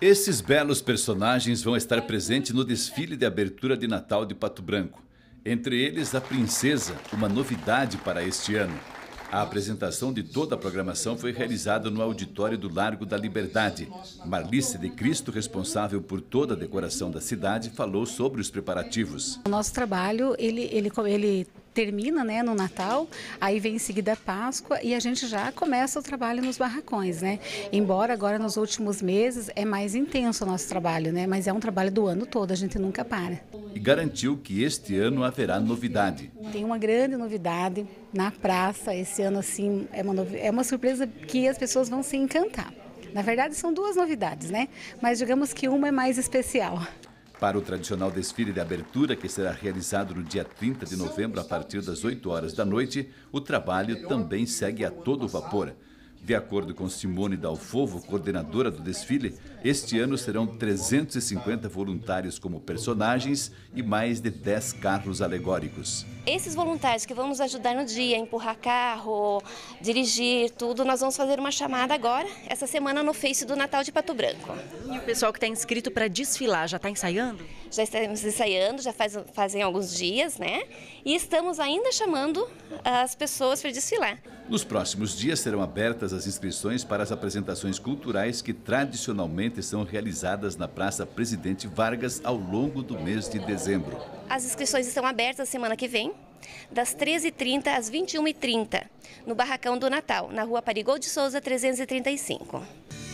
Esses belos personagens vão estar presentes no desfile de abertura de Natal de Pato Branco. Entre eles, a Princesa, uma novidade para este ano. A apresentação de toda a programação foi realizada no auditório do Largo da Liberdade. Marlice de Cristo, responsável por toda a decoração da cidade, falou sobre os preparativos. O nosso trabalho, ele, ele, ele termina né, no Natal, aí vem em seguida a Páscoa e a gente já começa o trabalho nos barracões, né? Embora agora nos últimos meses é mais intenso o nosso trabalho, né? Mas é um trabalho do ano todo, a gente nunca para. E garantiu que este ano haverá novidade. Tem uma grande novidade na praça, esse ano assim é uma, é uma surpresa que as pessoas vão se encantar. Na verdade são duas novidades, né? Mas digamos que uma é mais especial. Para o tradicional desfile de abertura, que será realizado no dia 30 de novembro, a partir das 8 horas da noite, o trabalho também segue a todo vapor. De acordo com Simone Dalfovo, coordenadora do desfile, este ano serão 350 voluntários como personagens e mais de 10 carros alegóricos. Esses voluntários que vão nos ajudar no dia, empurrar carro, dirigir, tudo, nós vamos fazer uma chamada agora, essa semana no Face do Natal de Pato Branco. E o pessoal que está inscrito para desfilar, já está ensaiando? Já estamos ensaiando, já faz, fazem alguns dias, né? E estamos ainda chamando as pessoas para desfilar. Nos próximos dias serão abertas as inscrições para as apresentações culturais que tradicionalmente são realizadas na Praça Presidente Vargas ao longo do mês de dezembro. As inscrições estão abertas semana que vem, das 13h30 às 21h30, no Barracão do Natal, na rua Parigol de Souza 335.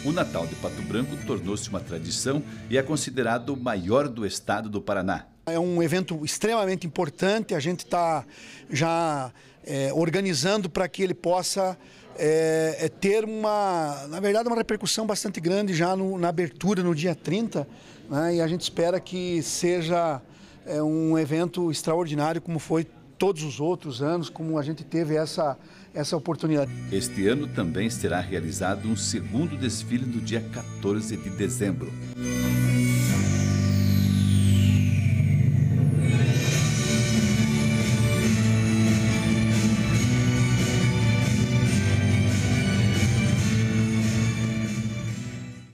O Natal de Pato Branco tornou-se uma tradição e é considerado o maior do estado do Paraná. É um evento extremamente importante, a gente está já é, organizando para que ele possa é, é, ter uma, na verdade, uma repercussão bastante grande já no, na abertura no dia 30, né, e a gente espera que seja é, um evento extraordinário como foi todos os outros anos, como a gente teve essa, essa oportunidade. Este ano também será realizado um segundo desfile no dia 14 de dezembro.